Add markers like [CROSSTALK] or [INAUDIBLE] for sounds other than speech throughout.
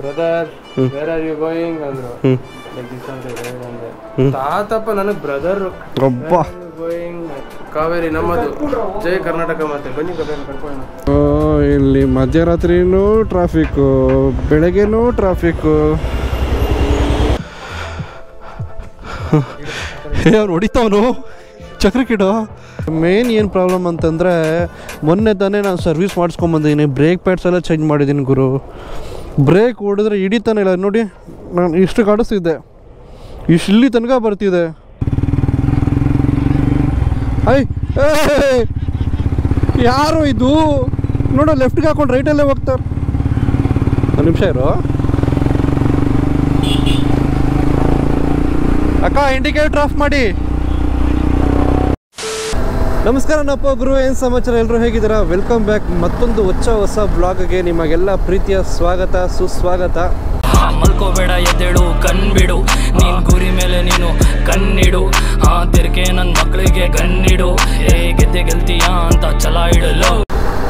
Brother where are you going ಅಂದ್ರು. ತಾತಪ್ಪ ನನಗ್ ಬ್ರದರ್ ಒಬ್ಬ ಗೋಯಿಂಗ್ ಕಾವೇರಿ ನಮ್ಮದು. ಜೈ ಕರ್ನಾಟಕ ಮತ್ತೆ ಬನ್ನಿ ಇಲ್ಲಿ ಮಧ್ಯರಾತ್ರಿನೂ ಟ್ರಾಫಿಕ್ಕು ಬೆಳಗ್ಗೆನೂ ಟ್ರಾಫಿಕ್ಕು ಅವ್ನು ಹೊಡಿತಾವನು? ಚಕ್ರಕ್ಕಿಡು ಮೇನ್ ಏನು ಪ್ರಾಬ್ಲಮ್ ಅಂತಂದರೆ ಮೊನ್ನೆ ತಾನೇ ನಾನು ಸರ್ವಿಸ್ ಮಾಡಿಸ್ಕೊಂಬಂದಿದ್ದೀನಿ ಬ್ರೇಕ್ ಪ್ಯಾಡ್ಸ್ ಎಲ್ಲ ಚೇಂಜ್ ಮಾಡಿದ್ದೀನಿ ಗುರು. ಬ್ರೇಕ್ ಹೊಡೆದ್ರೆ ಹಿಡಿತಾನೆ ಇಲ್ಲ. ನೋಡಿ, ನಾನು ಇಷ್ಟು ಕಾಡಿಸ್ತಿದ್ದೆ ಇಷ್ಟು ಇಲ್ಲಿ ತನಕ ಬರ್ತಿದೆ. ಐ! ಯಾರು ಇದು? ನೋಡು ಲೆಫ್ಟ್ಗೆ ಹಾಕೊಂಡು ರೈಟಲ್ಲೇ ಹೋಗ್ತಾರೆ ಒಂದು ನಿಮಿಷ ಇರು. ಅಕ್ಕ ಇಂಡಿಕೇಟರ್ ಆಫ್ ಮಾಡಿ. ನಮಸ್ಕಾರ ನಪ್ಪ ಗುರು ಏನು ಸಮಾಚಾರ? ಎಲ್ಲರೂ ಹೇಗಿದ್ದೀರಾ? ವೆಲ್ಕಮ್ ಬ್ಯಾಕ್ ಮತ್ತೊಂದು ಹೊಚ್ಚ ಹೊಸ ಬ್ಲಾಗ್ಗೆ ನಿಮಗೆಲ್ಲ ಪ್ರೀತಿಯ ಸ್ವಾಗತ ಸುಸ್ವಾಗತ. ಮಲ್ಕೋಬೇಡ ಎದ್ದೇಳು ಕಣ್ಬಿಡು. ನೀನ್ ಗುರಿ ಮೇಲೆ ನೀನು ಕಣ್ಣಿಡು. ಆ ತಿರ್ಕೆ ನನ್ ಮಕ್ಕಳಿಗೆ ಕಣ್ಣಿಡು ಏ ಗೆದ್ದೆ ಗೆಲ್ತೀಯಾ ಅಂತ ಛಲ ಇಡಲು.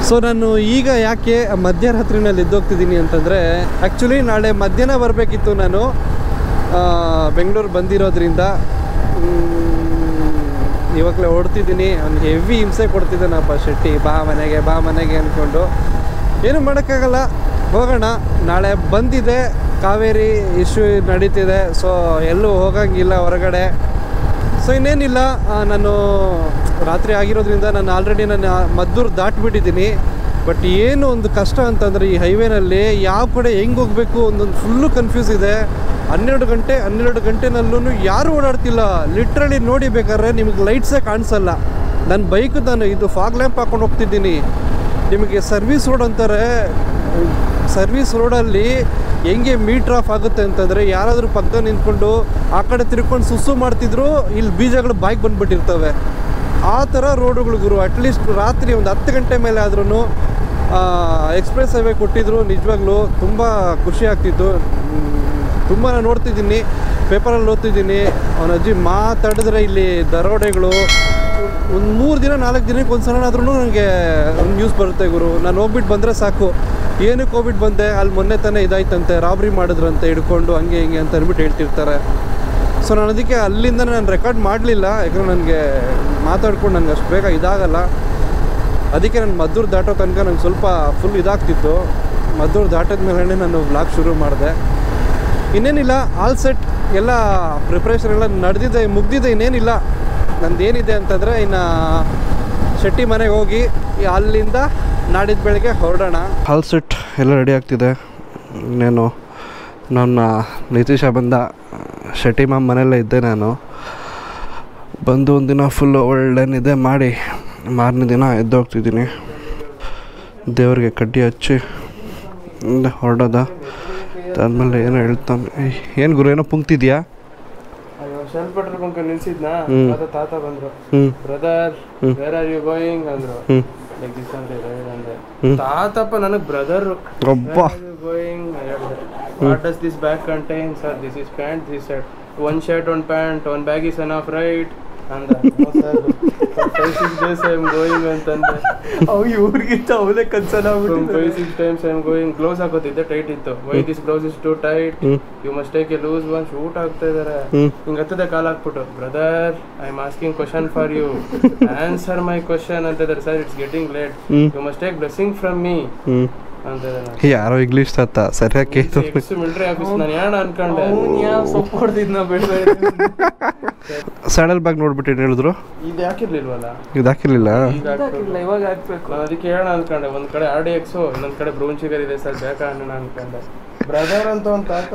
ಸೊ ನಾನು ಈಗ ಯಾಕೆ ಮಧ್ಯರಾತ್ರಿನಲ್ಲಿ ಎದ್ದೋಗ್ತಿದ್ದೀನಿ ಅಂತಂದರೆ ಆ್ಯಕ್ಚುಲಿ ನಾಳೆ ಮಧ್ಯಾಹ್ನ ಬರಬೇಕಿತ್ತು ನಾನು. ಬೆಂಗಳೂರು ಬಂದಿರೋದ್ರಿಂದ. ಇವಾಗಲೇ ಓಡ್ತಿದ್ದೀನಿ ಅವ್ನು ಹೆವಿ ಹಿಂಸೆ ಕೊಡ್ತಿದ್ದಾನಪ್ಪ ಶೆಟ್ಟಿ, ಬಾ ಮನೆಗೆ ಬಾ ಮನೆಗೆ ಅಂದ್ಕೊಂಡು ಏನು ಮಾಡೋಕ್ಕಾಗಲ್ಲ, ಹೋಗೋಣ. ನಾಳೆ ಬಂದಿದೆ, ಕಾವೇರಿ ಇಶ್ಯೂ ನಡೀತಿದೆ ಸೊ ಎಲ್ಲೂ ಹೋಗಂಗಿಲ್ಲ ಹೊರಗಡೆ. ಸೊ ಇನ್ನೇನಿಲ್ಲ ನಾನು ರಾತ್ರಿ ಆಗಿರೋದ್ರಿಂದ ನಾನು ಆಲ್ರೆಡಿ ನಾನು ಮದ್ದೂರು ದಾಟ್ಬಿಟ್ಟಿದ್ದೀನಿ. ಬಟ್ ಏನು ಒಂದು ಕಷ್ಟ ಅಂತಂದರೆ ಈ ಹೈವೇನಲ್ಲಿ ಯಾವ ಕಡೆ ಹೆಂಗೆ ಹೋಗಬೇಕು ಒಂದೊಂದು ಫುಲ್ಲು ಕನ್ಫ್ಯೂಸ್ ಇದೆ. ಹನ್ನೆರಡು ಗಂಟೆ, ಹನ್ನೆರಡು ಗಂಟೆನಲ್ಲೂ ಯಾರೂ ಓಡಾಡ್ತಿಲ್ಲ. ಲಿಟ್ರಲಿ ನೋಡಿ ಬೇಕಾದ್ರೆ ನಿಮಗೆ ಲೈಟ್ಸೇ ಕಾಣಿಸಲ್ಲ. ನನ್ನ ಬೈಕ್ ನಾನು ಇದು ಫಾಗ್ ಲ್ಯಾಂಪ್ ಹಾಕೊಂಡು ಹೋಗ್ತಿದ್ದೀನಿ. ನಿಮಗೆ ಸರ್ವಿಸ್ ರೋಡ್ ಅಂತಾರೆ ಸರ್ವಿಸ್ ರೋಡಲ್ಲಿ ಹೆಂಗೆ ಮೀಟ್ರ್ ಆಫ್ ಆಗುತ್ತೆ ಅಂತಂದರೆ ಯಾರಾದರೂ ಪಕ್ಕ ನಿಂತ್ಕೊಂಡು ಆ ಕಡೆ ತಿರ್ಕೊಂಡು ಸುಸ್ಸು ಮಾಡ್ತಿದ್ರು, ಇಲ್ಲಿ ಬೀಜಗಳು ಬಾಯ್ಗೆ ಬಂದುಬಿಟ್ಟಿರ್ತವೆ. ಆ ಥರ ರೋಡುಗಳು ಗುರು. ಅಟ್ಲೀಸ್ಟ್ ರಾತ್ರಿ ಒಂದು ಹತ್ತು ಗಂಟೆ ಮೇಲೆ ಆದ್ರೂ ಎಕ್ಸ್ಪ್ರೆಸ್ ಹೈವೇ ಕೊಟ್ಟಿದ್ರು, ನಿಜವಾಗ್ಲೂ ತುಂಬ ಖುಷಿ ಆಗ್ತಿತ್ತು. ತುಂಬ ನೋಡ್ತಿದ್ದೀನಿ, ಪೇಪರಲ್ಲಿ ಓದ್ತಿದ್ದೀನಿ. ಅವನ ಅಜ್ಜಿ ಮಾತಾಡಿದ್ರೆ ಇಲ್ಲಿ ದರೋಡೆಗಳು, ಒಂದು ಮೂರು ದಿನ, ನಾಲ್ಕು ದಿನಕ್ಕೆ ಒಂದು ಸಲ ಆದ್ರೂ ನನಗೆ ನ್ಯೂಸ್ ಬರುತ್ತೆ ಗುರು. ನಾನು ಹೋಗ್ಬಿಟ್ಟು ಬಂದರೆ ಸಾಕು. ಏನಕ್ಕೆ ಹೋಗ್ಬಿಟ್ಟು ಬಂದೆ? ಅಲ್ಲಿ ಮೊನ್ನೆ ತಾನೇ ಇದಾಯ್ತಂತೆ, ರಾಬ್ರಿ ಮಾಡಿದ್ರಂತೆ ಹಿಡ್ಕೊಂಡು, ಹಂಗೆ ಹಿಂಗೆ ಅಂತ ಅಂದ್ಬಿಟ್ಟು ಹೇಳ್ತಿರ್ತಾರೆ. ಸೊ ನಾನು ಅದಕ್ಕೆ ಅಲ್ಲಿಂದ ನಾನು ರೆಕಾರ್ಡ್ ಮಾಡಲಿಲ್ಲ. ಯಾಕಂದ್ರೆ ನನಗೆ ಮಾತಾಡ್ಕೊಂಡು ನನಗೆ ಅಷ್ಟು ಬೇಗ ಇದಾಗಲ್ಲ. ಅದಕ್ಕೆ ನಾನು ಮದ್ದೂರು ದಾಟೋ ತನಕ ನಂಗೆ ಸ್ವಲ್ಪ ಫುಲ್ ಇದಾಗ್ತಿತ್ತು. ಮದ್ದೂರು ದಾಟದ ಮೇಲೆ ನಾನು ಬ್ಲಾಗ್ ಶುರು ಮಾಡಿದೆ. ಇನ್ನೇನಿಲ್ಲ ಆಲ್ ಸೆಟ್ ಎಲ್ಲ ಪ್ರಿಪ್ರೇಷನ್ ಎಲ್ಲ ನಡೆದಿದೆ, ಮುಗ್ದಿದೆ, ಇನ್ನೇನಿಲ್ಲ. ನಂದೇನಿದೆ ಅಂತಂದರೆ ಇನ್ನು ಶೆಟ್ಟಿ ಮನೆಗೆ ಹೋಗಿ ಅಲ್ಲಿಂದ ನಾಡಿದ ಬೆಳಗ್ಗೆ ಹೊರಡೋಣ. ಆಲ್ ಸೆಟ್ ಎಲ್ಲ ರೆಡಿ ಆಗ್ತಿದೆ. ಇನ್ನೇನು, ನನ್ನ ನಿತೀಶ ಬಂದ, ಶೆಟ್ಟಿ ಮ್ಯಾಮ್ ಮನೆಯಲ್ಲೇ ಇದ್ದೆ ನಾನು. ಬಂದು ಒಂದಿನ ಫುಲ್ಲು ಒಳ್ಳೆ ನಿದ್ದೆ ಮಾಡಿ, ಮಾರನೇ ದಿನ ಎದ್ದೋಗ್ತಿದ್ದೀನಿ. ದೇವರಿಗೆ ಕಡ್ಡಿ ಹಚ್ಚಿ ಹೊರಡೋದ. ಅದಾದ್ಮೇಲೆ ಏನೋ ಹೇಳ್ತಾನೆ. ಏನು ಗುರು ಏನೋ ಪುಂಕ್ತಿದ್ಯಾ ಅಯ್ಯೋ ಶೆಲ್ ಪೆಟ್ರೋಲ್ ಬಂಕ್ ನಿಲ್ಸಿದ್ನಾ? ಮತ್ತೆ ತಾತ ಬಂದ್ರು. Brother where are you going ಅಂದ್ರು. Like this ಅಂತ ಅಂದೆ. ತಾತಪ್ಪ ನನಗ್ brother going what does this bag contain sir this is pant this shirt one shirt one pant one bag is an of right ಅಂದ five six days I am going ಅಂತಂದೆ ಅವು ಇವ್ರಿಗಿಂತ ಅವನೇ Kansal from five six times I am going gloves ಹಾಕೋತಿದ್ದೆ tight ಇತ್ತು why this gloves is too tight. You must take a loose one shoot ಆಗ್ತಾ ಇದಾರೆ ಹ್ಞೂ ಹಿಂಗ್ ಹತ್ತದೆ ಕಾಲ್ ಹಾಕ್ಬಿಟ್ಟು brother I am asking question for you answer my question ಅಂತ ಇದಾರೆ sir it's getting late. You must take blessing from me ಯಾರೋ ಇಂಗ್ಲೀಷ್ ತಾತ ಸರಿಯಾಗಿ ಕೇಳ್ತು ಎಕ್ಸ್ ಮಿಲಿಟರಿ ಆಫೀಸ್ ನಾನು ಯಾಣ ಅನ್ಕೊಂಡೆ? ಸೊಪ್ಪು ಹೊಡೆದಿದ್ನ ಬೇಡ ಸ್ಯಾಡಲ್ ಬ್ಯಾಗ್ ನೋಡ್ಬಿಟ್ಟು ಏನು ಹೇಳಿದ್ರು? ಇದು ಹಾಕಿರ್ಲಿಲ್ವಲ್ಲ ಇದು ಹಾಕಿರ್ಲಿಲ್ಲ? ಹಾಕ್ಬೇಕು. ಇವಾಗ ಹಾಕ್ಬೇಕು. ನಾನು ಅದಕ್ಕೆ ಹೇಳೋಣ ಅನ್ಕೊಂಡೆ. ಒಂದು ಕಡೆ ಆರ್ ಡಿ ಎಕ್ಸು ಇನ್ನೊಂದ್ ಕಡೆ ಬ್ರೌನ್ ಶುಗರ್ ಇದೆ ಸರ್ ಬೇಕಾ ಅಣ್ಣ ಅನ್ಕೊಂಡೆ. ಬ್ರದರ್ ಅಂತ ಒಂದು ತಾತ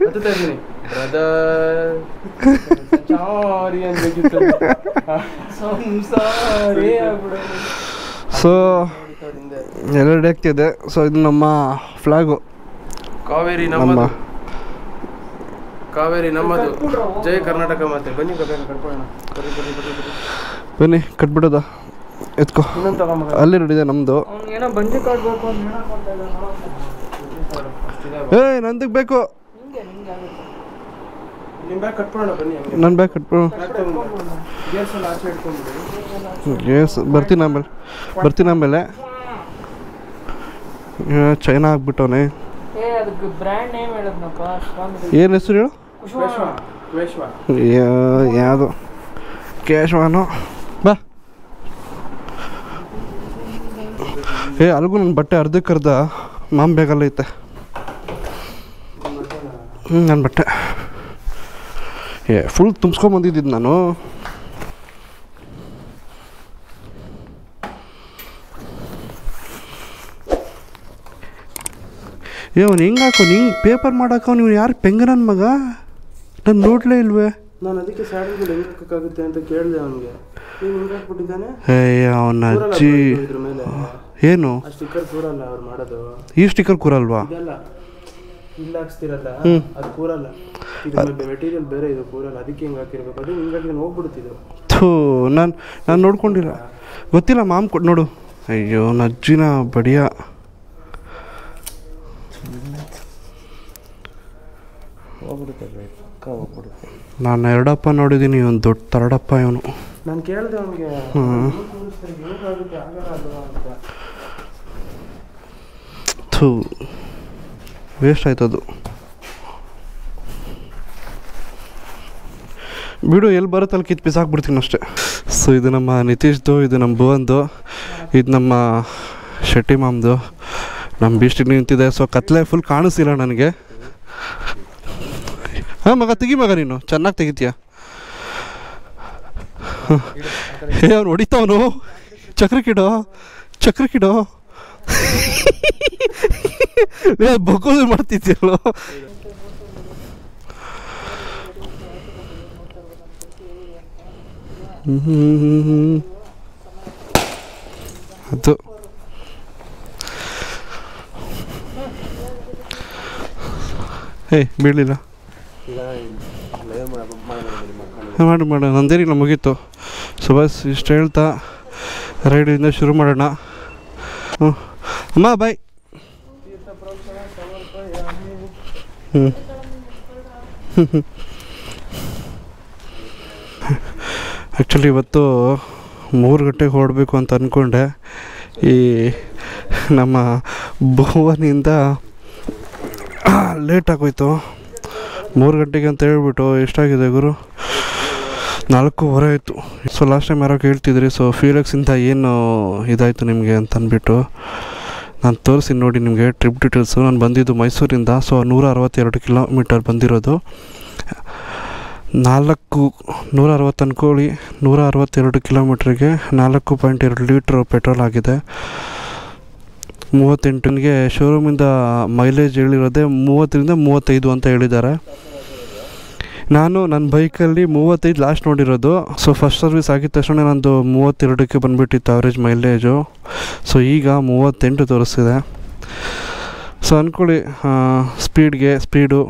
ಹತ್ತುತ್ತಾ ಇದ್ದೀನಿ ಬ್ರದರ್ ಸಾರಿ ಅನ್ಬೇಕಿತ್ತು ಸಂಸಾರಿ ಆಗ್ಬಿಡೋದು. ಸೊ ಹಿಂದೆ. ಎಲ್ಲ ರೆಡಿ ಆಗ್ತಿದೆ ಸೊ ಇದು ನಮ್ಮ ಫ್ಲಾಗು ಕಾವೇರಿ ನಮ್ಮ ಕಾವೇರಿ ನಮ್ಮದು. ಜೈ ಕರ್ನಾಟಕ ಮತ್ತೆ. ಬನ್ನಿ ಬನ್ನಿ ಕಟ್ಬಿಡೋದ. ಎತ್ಕೋ. ಅಲ್ಲಿ ರೆಡಿದೆ ನಮ್ಮದು ಏ ನಂದಕ್ಕೆ ಬೇಕು ನನ್ನ ಬ್ಯಾಗ್ ಕಟ್ಬಿಡೋಣ ಗೇರ್ಸ್ ಬರ್ತೀನಿ ಆಮೇಲೆ. ಬರ್ತೀನಿ ಆಮೇಲೆ. ಚೈನಾ ಆಗ್ಬಿಟ್ಟವನೆ. ಏನು ಹೆಸರು ಹೇಳು? ಯಾವುದು? ಕೇಶವಾನು? ಬಾ. ಏ ಅಲ್ಗೂ ನನ್ನ ಬಟ್ಟೆ ಅರ್ಧಕ್ಕೆ ಅರ್ಧ ಮಾಮ್ ಬೇಗಲ್ಲ ಐತೆ. ಹ್ಞೂ ನನ್ನ ಬಟ್ಟೆ. ಏ ಫುಲ್ ತುಂಬಿಸ್ಕೊಂಬಂದಿದ್ದು ನಾನು. ಏ ಅವ್ನು ಹೆಂಗೆ ಹಾಕೋ? ಹಿಂಗೆ ಪೇಪರ್ ಮಾಡಾಕ ನೀವು ಯಾರು ಪೆಂಗನನ್ ಮಗ? ನಾನು ನೋಡ್ಲೇ ಇಲ್ವೇ? ನಾನು ಅದಕ್ಕೆ ಸ್ಯಾಡಲ್ಗಳು ಹೆಂಗೆ ಹಾಕಕ್ಕಾಗುತ್ತೆ ಅಂತ ಕೇಳಿದೆ ಅವನಿಗೆ. ನೀವು ಹಿಂಗೆ ಹಾಕ್ಬಿಟ್ಟಿದ್ದಾನೆ? ಏಯ್ ಅವನ ಅಜ್ಜಿ. ಏನು? ಆ ಸ್ಟಿಕ್ಕರ್ ಕೂರಲ್ಲ ಅವ್ರು ಮಾಡೋದು. ಈ ಸ್ಟಿಕ್ಕರ್ ಕೂರಲ್ವಾ? ಇದೆಲ್ಲ. ಇಲ್ಲ ಹಾಕ್ಸ್ತಿರಲ್ಲ? ಅದು ಕೂರಲ್ಲ. ಇದು ಮೆಟೀರಿಯಲ್ ಬೇರೆ ಇದು ಕೂರಲ್ಲ. ಅದಕ್ಕೆ ಹಿಂಗೆ ಹಾಕಿರ್ಬೇಕು. ಅದು ಹಿಂಗಾಗಿ ನಾನು ಹೋಗ್ಬಿಡ್ತಿದ್ದು ಥೂ ನಾನು ನಾನು ನೋಡ್ಕೊಂಡಿಲ್ಲ. ಗೊತ್ತಿಲ್ಲ ಮಾಮ್ ಕೊಟ್ಟು ನೋಡು. ಅಯ್ಯೋ ಪಕ್ಕ ಬಡಿಯ ನಾನು ಎರಡಪ್ಪ ನೋಡಿದ್ದೀನಿ ಒಂದು ದೊಡ್ಡ ತರಡಪ್ಪ ಇವನು. ನಾನು ಕೇಳಿದೆ ಅವನಿಗೆ ಥೂ ವೇಸ್ಟ್ ಆಯ್ತದು ಬಿಡು ಎಲ್ಲಿ ಬರುತ್ತೆ ಅಲ್ಲಿ ಕಿತ್ತು ಬಿಸಾಕ್ಬಿಡ್ತೀನಿ ಅಷ್ಟೇ. ಸೊ ಇದು ನಮ್ಮ ನಿತೀಶ್ದು ಇದು ನಮ್ಮ ಭುವಂದು ಇದು ನಮ್ಮ ಶೆಟ್ಟಿ ಮಾಮ್ದು. ನಮ್ಮ ಬೀಸ್ಟಿಗೆ ನಿಂತಿದೆ ಸೊ ಕತ್ಲೆ ಫುಲ್ ಕಾಣಿಸ್ತಿಲ್ಲ ನನಗೆ. ಹಾಂ, ಮಗ, ತೆಗಿ ಮಗ ನೀನು. ಚೆನ್ನಾಗಿ ತೆಗಿತೀಯ? ಹೇ. ಅವ್ನು ಹೊಡಿತಾವನು. ಚಕ್ರಕ್ಕಿಡೋ ಚಕ್ರಕ್ಕಿಡೋ ಬಗ್ಗೋದು ಮಾಡ್ತಿದ್ಯಲ್ಲೋ. ಅದು. ಏಯ್ ಬೀಳಲಿಲ್ಲ. ಮಾಡು ಮಾಡೋಣ ನಂದೇನಿಲ್ಲ, ಮುಗೀತು. ಸೊ ಬಸ್ ಇಷ್ಟು ಹೇಳ್ತಾ ರೈಡಿಂದ ಶುರು ಮಾಡೋಣ. ಹ್ಞೂ ಅಮ್ಮ, ಬಾಯ್. ಹ್ಞೂ ಆ್ಯಕ್ಚುಲಿ ಇವತ್ತು ಮೂರು ಗಂಟೆಗೆ ಹೊರಡಬೇಕು ಅಂತ ಅಂದ್ಕೊಂಡೆ ಈ ನಮ್ಮ ಭುವನಿಂದ ಲೇಟ್ ಆಗೋಯ್ತು. ಮೂರು ಗಂಟೆಗೆ ಅಂತ ಹೇಳ್ಬಿಟ್ಟು ಎಷ್ಟಾಗಿದೆ ಗುರು? ನಾಲ್ಕೂವರೆ ಆಯಿತು. ಸೊ ಲಾಸ್ಟ್ ಟೈಮ್ ಯಾರೋ ಕೇಳ್ತಿದ್ರಿ ಸೊ ಫ್ಯೂಲೆಕ್ಸಿಂದ ಏನು ಇದಾಯಿತು ನಿಮಗೆ ಅಂತ ಅಂದ್ಬಿಟ್ಟು, ನಾನು ತೋರಿಸಿ ನೋಡಿ ನಿಮಗೆ ಟ್ರಿಪ್ ಡೀಟೇಲ್ಸು ನಾನು ಬಂದಿದ್ದು ಮೈಸೂರಿಂದ ಸೊ ನೂರ ಅರವತ್ತೆರಡು ಕಿಲೋಮೀಟರ್ ಬಂದಿರೋದು. ನಾಲ್ಕು ನೂರ ಅರವತ್ತು ಅನ್ಕೊಳ್ಳಿ ನೂರ ಅರವತ್ತೆರಡು ಕಿಲೋಮೀಟ್ರಿಗೆ ನಾಲ್ಕು ಪಾಯಿಂಟ್ ಎರಡು ಲೀಟ್ರ್ ಪೆಟ್ರೋಲ್ ಆಗಿದೆ. ಮೂವತ್ತೆಂಟನಿಗೆ ಶೋರೂಮಿಂದ ಮೈಲೇಜ್ ಹೇಳಿರೋದೆ ಮೂವತ್ತರಿಂದ ಮೂವತ್ತೈದು ಅಂತ ಹೇಳಿದ್ದಾರೆ. ನಾನು ನನ್ನ ಬೈಕಲ್ಲಿ ಮೂವತ್ತೈದು ಲಾಸ್ಟ್ ನೋಡಿರೋದು. ಸೊ ಫಸ್ಟ್ ಸರ್ವಿಸ್ ಆಗಿದ ತಕ್ಷಣ ನಂದು ಮೂವತ್ತೆರಡಕ್ಕೆ ಬಂದುಬಿಟ್ಟಿತ್ತು ಅವರೇಜ್ ಮೈಲೇಜು ಸೊ ಈಗ ಮೂವತ್ತೆಂಟು ತೋರಿಸ್ತಿದೆ. ಸೊ ಅಂದ್ಕೊಳ್ಳಿ ಸ್ಪೀಡ್ಗೆ ಸ್ಪೀಡು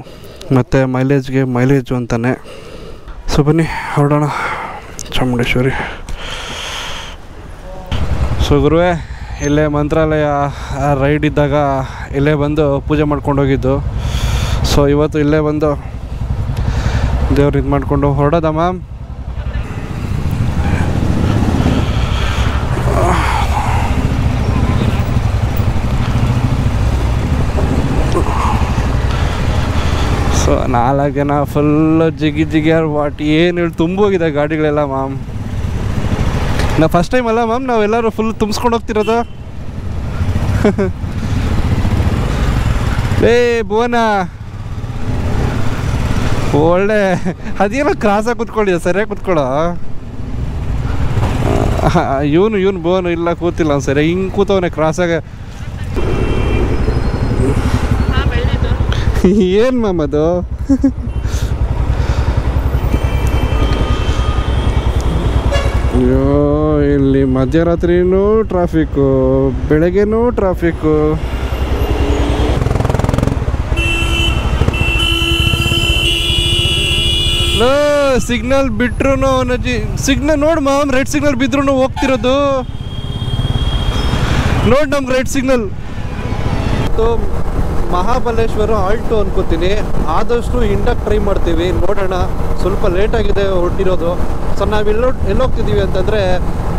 ಮತ್ತು ಮೈಲೇಜ್ಗೆ ಮೈಲೇಜು ಅಂತಾನೆ. ಸೊ ಬನ್ನಿ, ಹೊರಡೋಣ. ಚಾಮುಂಡೇಶ್ವರಿ. ಸೊ ಗುರುವೇ ಇಲ್ಲೇ ಮಂತ್ರಾಲಯ ರೈಡ್ ಇದ್ದಾಗ ಇಲ್ಲೇ ಬಂದು ಪೂಜೆ ಮಾಡ್ಕೊಂಡು ಹೋಗಿದ್ದು. ಸೊ ಇವತ್ತು ಇಲ್ಲೇ ಬಂದು ದೇವ್ರು ಇದು ಮಾಡಿಕೊಂಡು ಹೊರಡೋದಮ್ಮ ಸೊ ನಾಲ್ಕು ಜನ ಫುಲ್ಲು ಜಿಗಿ ಜಿಗಿಯಾರು ವಾಟ್ ಏನು ಹೇಳಿ ತುಂಬೋಗಿದೆ ಗಾಡಿಗಳೆಲ್ಲ, ಮ್ಯಾಮ್. ನಾ ಫಸ್ಟ್ ಟೈಮ್ ಅಲ್ಲ ಮ್ಯಾಮ್ ನಾವೆಲ್ಲರೂ ಫುಲ್ ತುಂಬಿಸ್ಕೊಂಡು ಹೋಗ್ತಿರೋದು. [LAUGHS] ಏ ಭುವನ. ಒಳ್ಳೆ ಅದೇನೋ ಕ್ರಾಸಾಗಿ ಕೂತ್ಕೊಳ್ಳಿ ಸರಿಯಾಗಿ ಕೂತ್ಕೊಳ್ಳೋ ಇವನು ಇವನು ಭುವನ ಇಲ್ಲ ಕೂತಿಲ್ಲ ಅವ್ನು ಸರಿ ಹಿಂಗೆ ಕೂತವನೆ ಕ್ರಾಸಾಗ ಏನು ಮ್ಯಾಮ್ ಅದು? [LAUGHS] ಇಲ್ಲಿ ಮಧ್ಯರಾತ್ರಿನೂ ಟ್ರಾಫಿಕ್ಕು ಬೆಳಗ್ಗೆನೂ ಟ್ರಾಫಿಕ್ಕು ಸಿಗ್ನಲ್ ಬಿಟ್ರು ಅವನಜ್ಜಿ ಸಿಗ್ನಲ್ ನೋಡು ಮಾಮ್ ರೆಡ್ ಸಿಗ್ನಲ್ ಬಿದ್ರು ಹೋಗ್ತಿರೋದು. ನೋಡಿ ನಮ್ಗೆ ರೆಡ್ ಸಿಗ್ನಲ್ ಮಹಾಬಲೇಶ್ವರ ಆಲ್ಟು ಅನ್ಕೋತೀನಿ. ಆದಷ್ಟು ಹಿಂಡಕ್ಕೆ ಟ್ರೈ ಮಾಡ್ತೀವಿ. ನೋಡೋಣ. ಸ್ವಲ್ಪ ಲೇಟ್ ಆಗಿದೆ, ಹೊರಟಿರೋದು. ಸೊ ನಾವೆಲ್ಲೋ ಎಲ್ಲೋಗ್ತಿದ್ದೀವಿ ಅಂತಂದರೆ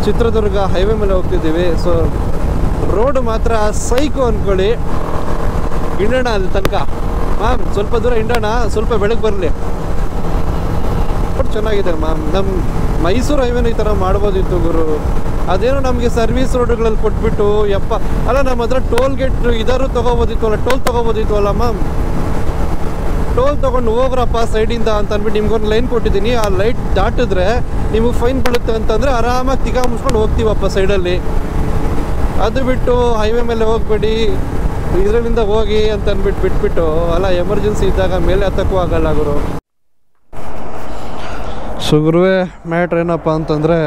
ಚಿತ್ರದುರ್ಗ ಹೈವೇ ಮೇಲೆ ಹೋಗ್ತಿದ್ದೀವಿ. ಸೊ ರೋಡ್ ಮಾತ್ರ ಸೈಕು ಅಂದ್ಕೊಳ್ಳಿ ಹಿಂಡೋಣ ಅಲ್ಲಿ ತನಕ. ಮ್ಯಾಮ್ ಸ್ವಲ್ಪ ದೂರ ಹಿಂಡೋಣ, ಸ್ವಲ್ಪ ಬೆಳಗ್ಗೆ ಬರಲಿ. ಬಟ್ ಚೆನ್ನಾಗಿದೆ ಮ್ಯಾಮ್ ನಮ್ಮ ಮೈಸೂರು ಹೈವೇನ ಈ ಥರ ಮಾಡ್ಬೋದಿತ್ತು ಗುರು. ಅದೇನೋ ನಮಗೆ ಸರ್ವಿಸ್ ರೋಡ್ಗಳಲ್ಲಿ ಕೊಟ್ಬಿಟ್ಟು, ಯಪ್ಪ. ಅಲ್ಲ ನಮ್ಮ ಹತ್ರ ಟೋಲ್ ಗೇಟ್ ಇದಾರು ತೊಗೋಬೋದಿತ್ತು ಅಲ್ಲ ಟೋಲ್ ತೊಗೋಬೋದಿತ್ತು ಅಲ್ಲ ಮ್ಯಾಮ್ ಟೋಲ್ ತೊಗೊಂಡು ಹೋಗ್ರಪ್ಪ ಸೈಡಿಂದ ಅಂತ ಅಂದ್ಬಿಟ್ಟು ನಿಮ್ಗೊಂದು ಲೈನ್ ಕೊಟ್ಟಿದ್ದೀನಿ. ಆ ಲೈಟ್ ದಾಟಿದ್ರೆ ನಿಮಗೆ ಫೈನ್ ಬೀಳುತ್ತೆ ಅಂತಂದರೆ ಆರಾಮಾಗಿ ತಿಗಾ ಮುಚ್ಕೊಂಡು ಹೋಗ್ತೀವಪ್ಪ ಸೈಡಲ್ಲಿ ಅದು ಬಿಟ್ಟು ಹೈವೇ ಮೇಲೆ ಹೋಗಬೇಡಿ, ಇದರಲ್ಲಿಂದ ಹೋಗಿ ಅಂತ ಅಂದ್ಬಿಟ್ಟು ಬಿಟ್ಬಿಟ್ಟು, ಅಲ್ಲ ಎಮರ್ಜೆನ್ಸಿ ಇದ್ದಾಗ ಮೇಲೆ ಹತ್ತಕ್ಕೂ ಆಗಲ್ಲ ಗುರು. ಸುಗುರುವೆ ಮ್ಯಾಟ್ರ್ ಏನಪ್ಪ ಅಂತಂದರೆ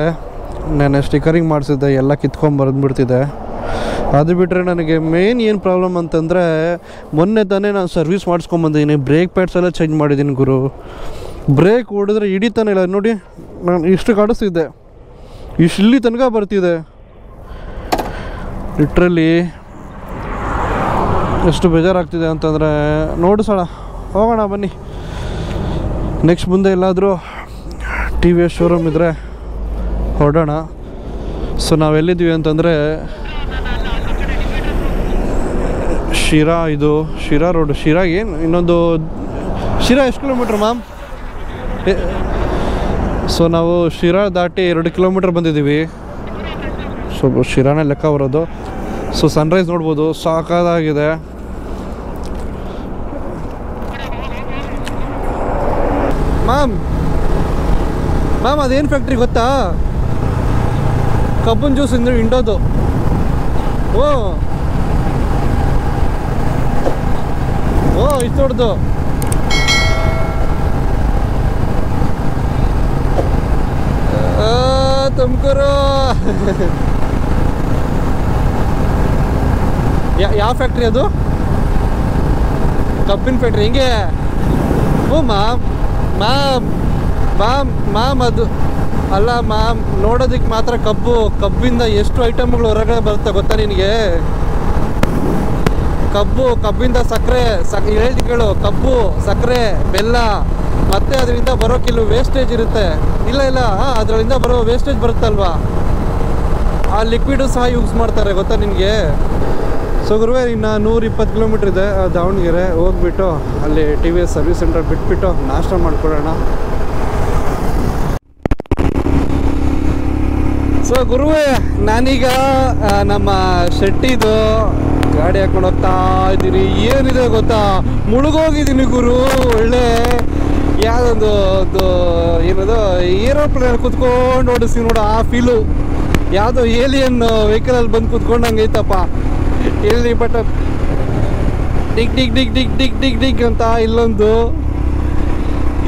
ನಾನು ಸ್ಟಿಕರಿಂಗ್ ಮಾಡಿಸಿದ್ದೆ, ಎಲ್ಲ ಕಿತ್ಕೊಂಡು ಬರೆದ್ಬಿಡ್ತಿದ್ದೆ ಅದು ಬಿಟ್ಟರೆ ನನಗೆ ಮೇನ್ ಏನು ಪ್ರಾಬ್ಲಮ್ ಅಂತಂದರೆ, ಮೊನ್ನೆ ತಾನೇ ನಾನು ಸರ್ವಿಸ್ ಮಾಡಿಸ್ಕೊಂಬಂದಿದ್ದೀನಿ ಬ್ರೇಕ್ ಪ್ಯಾಡ್ಸ್ ಎಲ್ಲ ಚೇಂಜ್ ಮಾಡಿದ್ದೀನಿ ಗುರು. ಬ್ರೇಕ್ ಹೊಡೆದ್ರೆ ಹಿಡಿತಾನೆ ಇಲ್ಲ. ನೋಡಿ, ನಾನು ಇಷ್ಟು ಕಾಡಿಸ್ತಿದ್ದೆ ಇಷ್ಟು ಇಲ್ಲಿ ತನಕ ಬರ್ತಿದೆ. ಲಿಟ್ರಲ್ಲಿ ಎಷ್ಟು ಬೇಜಾರಾಗ್ತಿದೆ ಅಂತಂದರೆ ನೋಡಿಸೋಣ ಹೋಗೋಣ, ಬನ್ನಿ. ನೆಕ್ಸ್ಟ್ ಮುಂದೆ ಎಲ್ಲಾದರೂ ಟಿ ವಿ ಎಸ್ ಶೋರೂಮ್ ಇದ್ದರೆ ಹೊಡೋಣ. ಸೊ ನಾವೆಲ್ಲಿದ್ದೀವಿ ಅಂತಂದರೆ, ಶಿರಾ ಇದು, ಶಿರಾ ರೋಡ್ ಶಿರಾ ಇನ್ನೊಂದು, ಶಿರಾ ಎಷ್ಟು ಕಿಲೋಮೀಟ್ರ್ ಮ್ಯಾಮ್ ಸೊ ನಾವು ಶಿರಾ ದಾಟಿ ಎರಡು ಕಿಲೋಮೀಟ್ರ್ ಬಂದಿದ್ದೀವಿ. ಸೊ ಶಿರಾನೇ ಲೆಕ್ಕ ಬರೋದು. ಸೊ ಸನ್ರೈಸ್ ನೋಡ್ಬೋದು. ಸಾಕಾಗಿದೆ ಮ್ಯಾಮ್ ಮ್ಯಾಮ್ ಅದೇನು ಫ್ಯಾಕ್ಟ್ರಿ ಗೊತ್ತಾ? ಕಬ್ಬನ್ ಜ್ಯೂಸ್ ಇಂದ ಇಂಡೋದು ಓ. ಓ, ಇಷ್ಟು ದೊಡ್ಡದು. ತುಮಕೂರು ಯಾವ ಫ್ಯಾಕ್ಟ್ರಿ ಅದು? ಕಬ್ಬಿನ ಫ್ಯಾಕ್ಟ್ರಿ ಹಿಂಗೆ? ಹ್ಞೂ ಮಾಮ್ ಮಾಮ್ ಮಾಮ್ ಮಾಮ್ ಅದು. ಅಲ್ಲ, ಮಾಮ್, ನೋಡೋದಕ್ಕೆ ಮಾತ್ರ ಕಬ್ಬು, ಕಬ್ಬಿಂದ ಎಷ್ಟು ಐಟಮ್ಗಳು ಹೊರಗಡೆ ಬರುತ್ತೆ ಗೊತ್ತಾ ನಿನಗೆ? ಕಬ್ಬು, ಕಬ್ಬಿಂದ ಸಕ್ಕರೆ, ಸಕ್ ಕೇಳು, ಕಬ್ಬು, ಸಕ್ಕರೆ, ಬೆಲ್ಲ ಮತ್ತೆ ಅದರಿಂದ ಬರೋ ಕೆಲವು ವೇಸ್ಟೇಜ್ ಇರುತ್ತೆ. ಇಲ್ಲ ಇಲ್ಲ ಅದರಿಂದ ಬರೋ ವೇಸ್ಟೇಜ್ ಬರುತ್ತಲ್ವಾ? ಆ ಲಿಕ್ವಿಡು ಸಹ ಯೂಸ್ ಮಾಡ್ತಾರೆ, ಗೊತ್ತಾ ನಿಮಗೆ? ಸೊ ಗುರುವೆ, ಇನ್ನು ನೂರಿಪ್ಪತ್ತು ಕಿಲೋಮೀಟ್ರ್ ಇದೆ ದಾವಣಗೆರೆ ಹೋಗ್ಬಿಟ್ಟು ಅಲ್ಲಿ T V S service centre ಬಿಟ್ಬಿಟ್ಟು ನಾಷ್ಟ ಮಾಡ್ಕೊಳ್ಳೋಣ. ಸೊ ಗುರುವೆ, ನಾನೀಗ ನಮ್ಮ ಶೆಟ್ಟಿದು ಗಾಡಿ ಹಾಕೊಂಡು ಹೋಗ್ತಾ ಇದ್ದೀನಿ ಏನಿದೆ ಗೊತ್ತಾ? ಮುಳುಗೋಗಿದ್ದೀನಿ ಗುರು, ಒಳ್ಳೆ ಯಾವುದೊಂದು, ಒಂದು, ಏನದು, ಏರೋಪ್ಲೇನ್ ಕುತ್ಕೊಂಡು ಓಡಿಸ್ತೀನಿ ನೋಡು ಆ ಫೀಲು ಯಾವುದೋ ಏಲಿಯನ್ ವೆಹಿಕಲಲ್ಲಿ ಬಂದು ಕುತ್ಕೊಂಡಂಗೆ ಐತಪ್ಪ. ಇಲ್ಲಿ but dig dig dig dig dig dig dig ಅಂತ ಇಲ್ಲೊಂದು.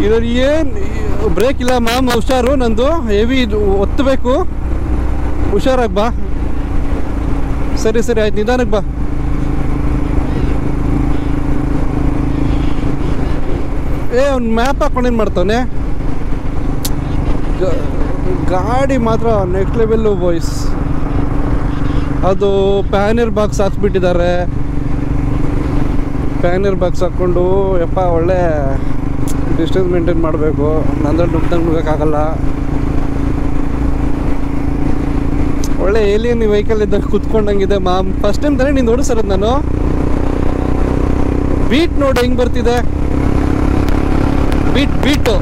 ಇದ್ರಲ್ಲಿ ಏನು ಬ್ರೇಕ್ ಇಲ್ಲ ಮ್ಯಾಮ್ ಹುಷಾರು, ನಂದು ಹೆವಿ ಇದು ಒತ್ತಬೇಕು. ಹುಷಾರಾಗಿ ಬಾ. ಸರಿ ಸರಿ, ಆಯ್ತು ನಿಧಾನಕ್ಕೆ ಬಾ. ಏ, ಅವ್ನು ಮ್ಯಾಪ್ ಹಾಕೊಂಡೇನು ಮಾಡ್ತಾನೆ? ಗಾಡಿ ಮಾತ್ರ ನೆಕ್ಸ್ಟ್ ಲೆವೆಲ್ಲು ಬಾಯ್ಸ್ ಅದು ಪ್ಯಾನಿಯರ್ ಬಾಕ್ಸ್ ಹಾಕ್ಬಿಟ್ಟಿದ್ದಾರೆ. ಪ್ಯಾನಿಯರ್ ಬಾಕ್ಸ್ ಹಾಕ್ಕೊಂಡು, ಯಪ್ಪ, ಒಳ್ಳೆ ಡಿಸ್ಟೆನ್ಸ್ ಮೇಂಟೈನ್ ಮಾಡಬೇಕು. ನಂದ್ರಲ್ಲಿ ನುಗ್ದಂಗೆ ನುಗ್ಗೋಕ್ಕಾಗಲ್ಲ. ಒಳ್ಳೆ ಏಲಿಯನ್ ವೆಹಿಕಲ್ ಇದ್ದಾಗ ಕುತ್ಕೊಂಡಂಗಿದೆ ಮಾಮ್. ಫಸ್ಟ್ ಟೈಮ್ ತಾನೇ ನೀನು ನೋಡಿಸಿರೋದು ನಾನು? ಬೀಟ್ ನೋಡಿ ಹೆಂಗೆ ಬರ್ತಿದೆ? ಬೀಟ್ ಬಿಟ್ಟು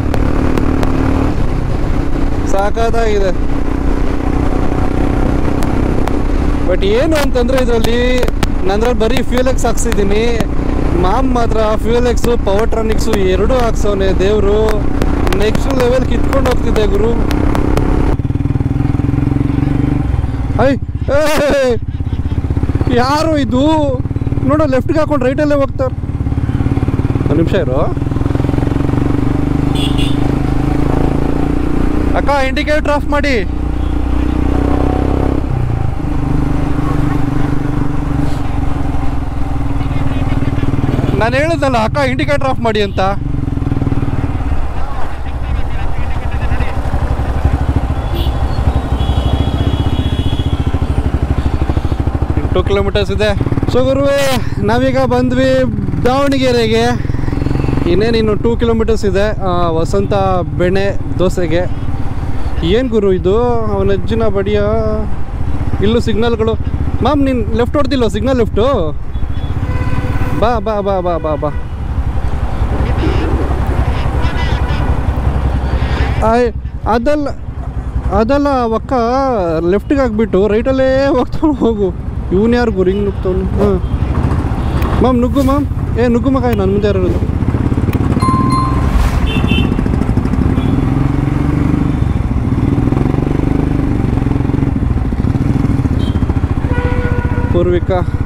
ಸಾಕಾದಾಗಿದೆ ಬಟ್ ಏನು ಅಂತಂದ್ರೆ ಇದರಲ್ಲಿ ನಂದ್ರಲ್ಲಿ ಬರೀ ಫ್ಯೂಲ್ ಎಕ್ಸ್ ಹಾಕ್ಸಿದ್ದೀನಿ. ಮಾಮ್ ಮಾತ್ರ ಫ್ಯೂಲ್ ಎಕ್ಸು ಪವರ್ ಎರಡೂ ಹಾಕ್ಸವನೆ. ದೇವರು ನೆಕ್ಸ್ಟ್ ಲೆವೆಲ್ ಕಿತ್ಕೊಂಡು ಹೋಗ್ತಿದ್ದೆ ಗುರು! ಯಾರು ಇದು? ನೋಡು ಲೆಫ್ಟ್ಗೆ ಹಾಕೊಂಡು ರೈಟಲ್ಲೇ ಹೋಗ್ತಾರೆ. ಒಂದು ನಿಮಿಷ ಇರು. ಅಕ್ಕ ಇಂಡಿಕೇಟರ್ ಆಫ್ ಮಾಡಿ. ನಾನು ಹೇಳಿದ್ನಲ್ಲ ಅಕ್ಕ ಇಂಡಿಕೇಟರ್ ಆಫ್ ಮಾಡಿ ಅಂತ. ಟೂ ಕಿಲೋಮೀಟರ್ಸ್ ಇದೆ. ಸೊ ಗುರುವೆ, ನಾವೀಗ ಬಂದ್ವಿ ದಾವಣಗೆರೆಗೆ. ಇನ್ನೇನು ಇನ್ನು ಟೂ ಕಿಲೋಮೀಟರ್ಸ್ ಇದೆ ವಸಂತ ಬೆಣ್ಣೆ ದೋಸೆಗೆ. ಏನು ಗುರು ಇದು? ಅವನ ಅಜ್ಜಿನ ಬಡಿಯ ಇಲ್ಲೂ ಸಿಗ್ನಲ್ಗಳು. ಮ್ಯಾಮ್, ನೀನು ಲೆಫ್ಟ್ ಹೊಡ್ದಿಲ್ವ ಸಿಗ್ನಲ್ ಲೆಫ್ಟು ಬಾ ಬಾ ಬಾ ಬಾ ಬಾ ಬಾ. ಆಯ್ ಅದಲ್ಲ ಅದಲ್ಲ ಒಕ್ಕ ಲೆಫ್ಟಿಗೆ ಹಾಕ್ಬಿಟ್ಟು ರೈಟಲ್ಲೇ ಹೋಗ್ತಾನೆ ಹೋಗು. ಇವನು ಯಾರು ಗುರು? ಹಿಂಗೆ ನುಗ್ತವನು ಹಾಂ. ಮ್ಯಾಮ್, ನುಗ್ಗು ಮ್ಯಾಮ್. ಏ, ನುಗ್ಗು ಮಗ ನನ್ನ ಮುಂದೆ ಯಾರು República.